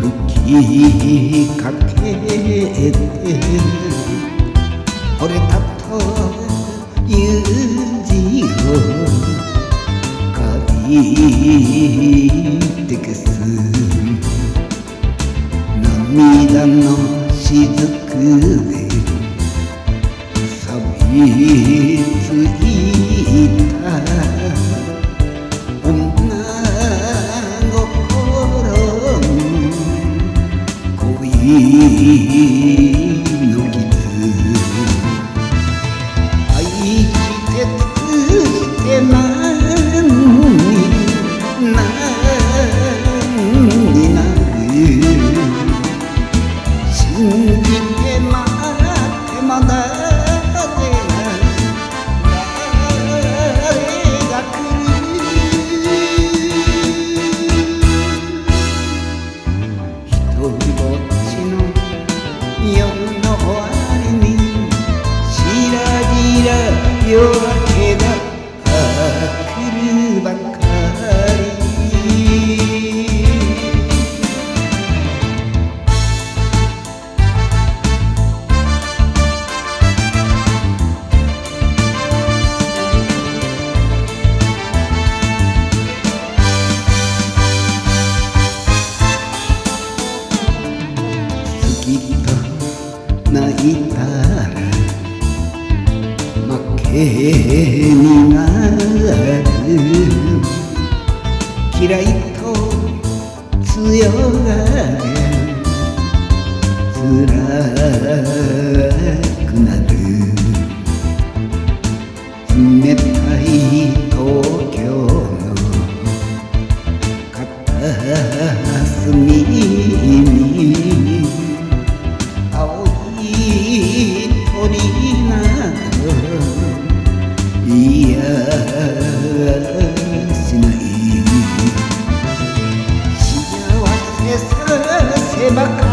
吹きかけて惚れたという字を借りて消す涙のしずくで錆びつい夜の終わりにしらじら夜明けが来るばか泣いたら負けになる。嫌いと強がれ辛く Hey, Buck.